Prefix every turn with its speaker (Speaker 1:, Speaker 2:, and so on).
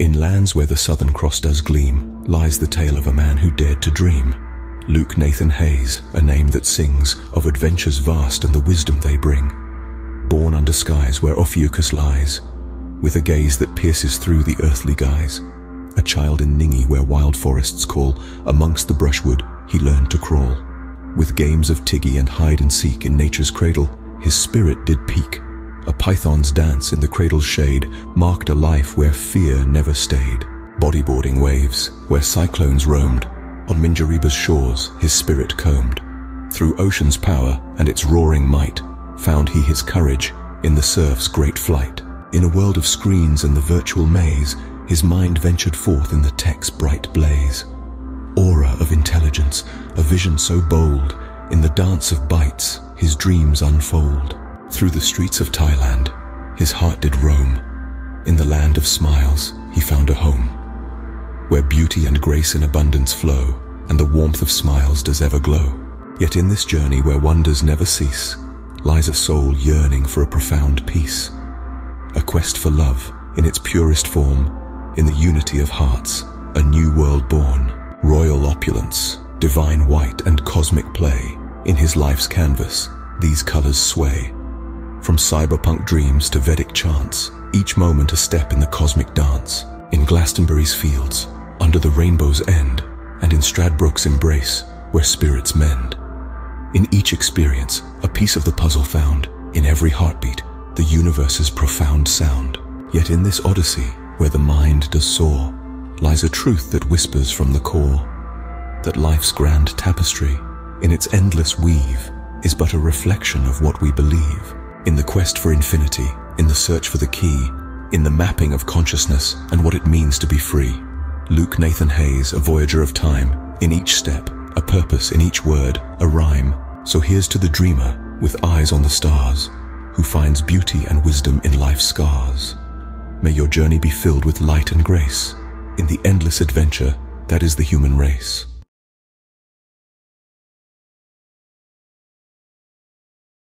Speaker 1: In lands where the Southern Cross does gleam, lies the tale of a man who dared to dream. Luke Nathan Hayes, a name that sings of adventures vast and the wisdom they bring. Born under skies where Ophiuchus lies, with a gaze that pierces through the earthly guise. A child in Ningi where wild forests call, amongst the brushwood he learned to crawl. With games of Tiggy and hide and seek in nature's cradle, his spirit did peak. A python's dance in the cradle's shade marked a life where fear never stayed. Bodyboarding waves, where cyclones roamed, on Minjerribah's shores his spirit combed. Through ocean's power and its roaring might, found he his courage in the surf's great flight. In a world of screens and the virtual maze, his mind ventured forth in the tech's bright blaze. Aura of intelligence, a vision so bold, in the dance of bytes, his dreams unfold. Through the streets of Thailand, his heart did roam. In the land of smiles, he found a home. Where beauty and grace in abundance flow, and the warmth of smiles does ever glow. Yet in this journey where wonders never cease, lies a soul yearning for a profound peace. A quest for love in its purest form, in the unity of hearts, a new world born. Royal opulence, divine white and cosmic play, in his life's canvas, these colors sway. From cyberpunk dreams to Vedic chants, each moment a step in the cosmic dance. In Glastonbury's fields, under the rainbow's end, and in Stradbroke's embrace, where spirits mend. In each experience, a piece of the puzzle found. In every heartbeat, the universe's profound sound. Yet in this odyssey, where the mind does soar, lies a truth that whispers from the core. That life's grand tapestry, in its endless weave, is but a reflection of what we believe. In the quest for infinity, in the search for the key, in the mapping of consciousness and what it means to be free. Luke Nathan Hayes, a voyager of time, in each step, a purpose in each word, a rhyme. So here's to the dreamer, with eyes on the stars, who finds beauty and wisdom in life's scars. May your journey be filled with light and grace, in the endless adventure that is the human race.